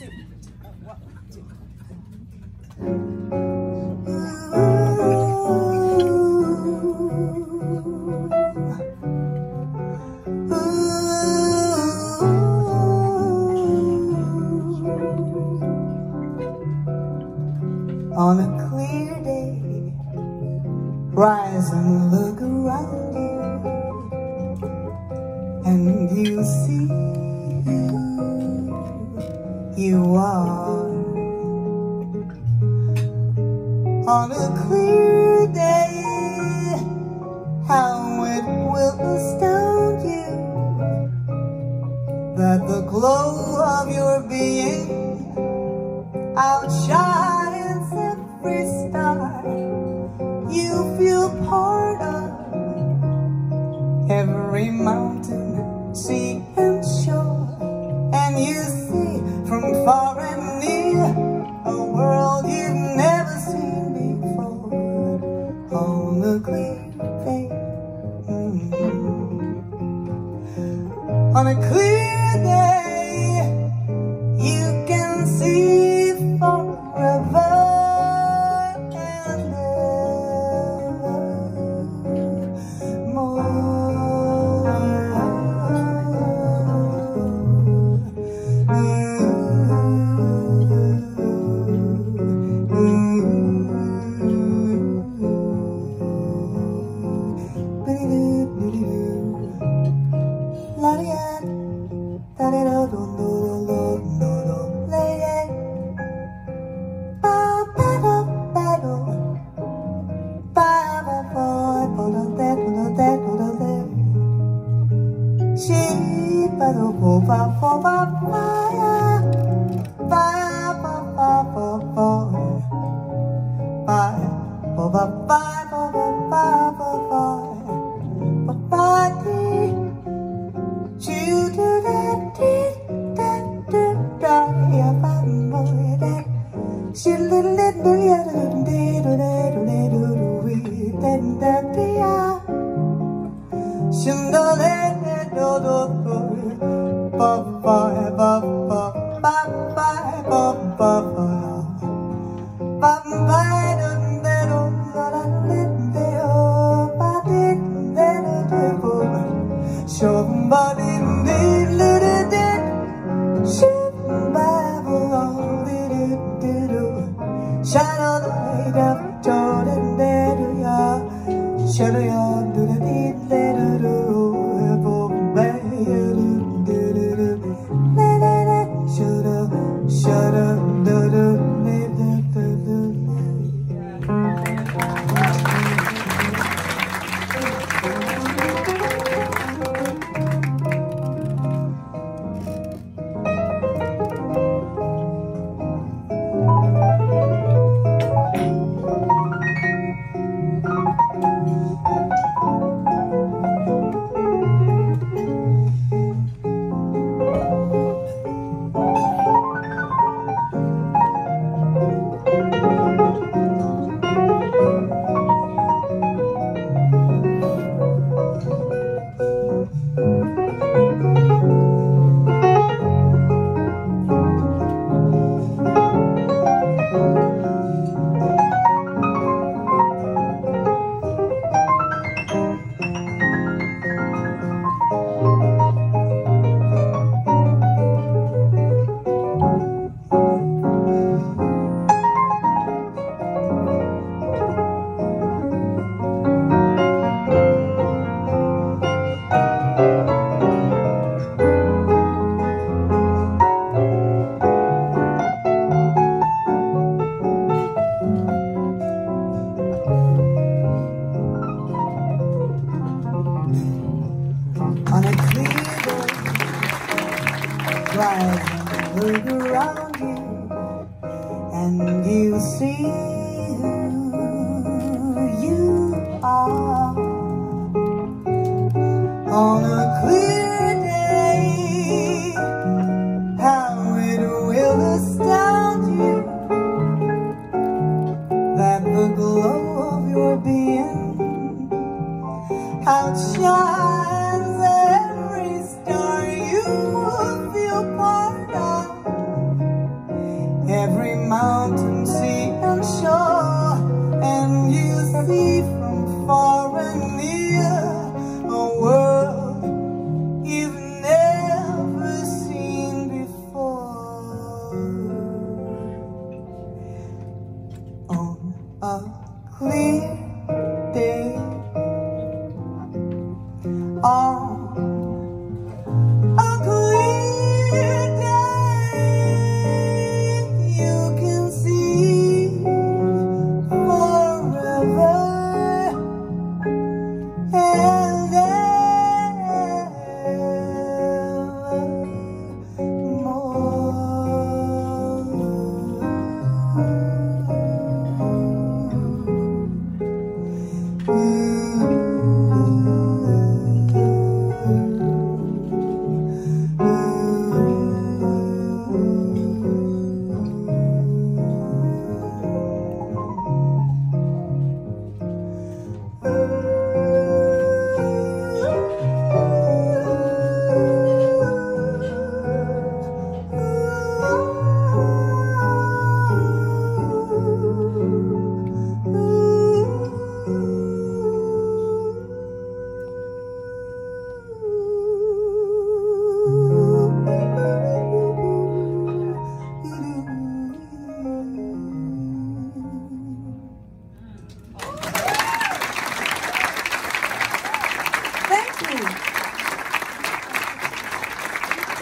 On a clear day, rise and look around you, and you see you are. On a clear day, how it will astound you that the glow of your being outshines on a clear day you can see do po pa po pa pa pa pa pa pa pa pa po pa pa pa pa pa pa pa pa Somebody on And look around you, and you see who you are. On a clear day, how it will astound you that the glow of your being outshines from sea and shore, and you see from far and near a world you've never seen before. On a